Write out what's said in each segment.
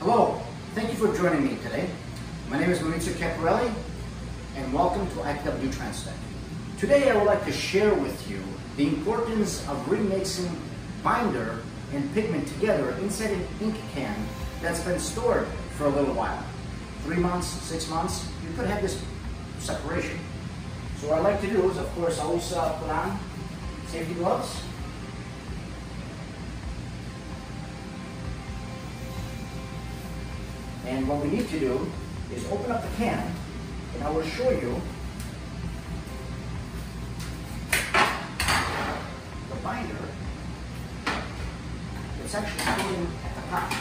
Hello, thank you for joining me today. My name is Maurizio Caporali and welcome to ITW Trans Tech. Today I would like to share with you the importance of remixing binder and pigment together inside an ink can that's been stored for a little while. Three months, six months, you could have this separation. So what I like to do is, of course, always also put on safety gloves And what we need to do is open up the can, and I will show you the binder It's actually sitting at the top.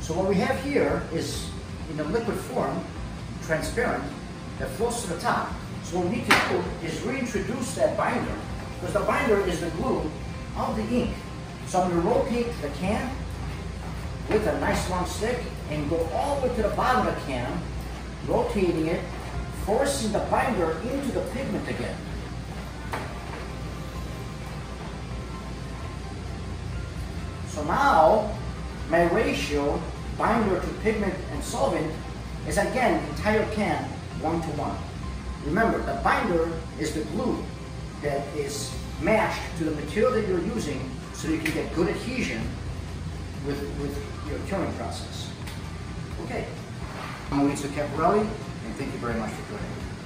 So what we have here is in a liquid form, transparent, that floats to the top. So what we need to do is reintroduce that binder, because the binder is the glue of the ink. So I'm going to rotate the can with a nice long stick and go all the way to the bottom of the can, rotating it, forcing the binder into the pigment again. So now my ratio binder to pigment and solvent is again entire can one to one. Remember, the binder is the glue that is matched to the material that you're using so you can get good adhesion with, with your curing process. Okay, I'm Maurizio Caporali, and thank you very much for joining me.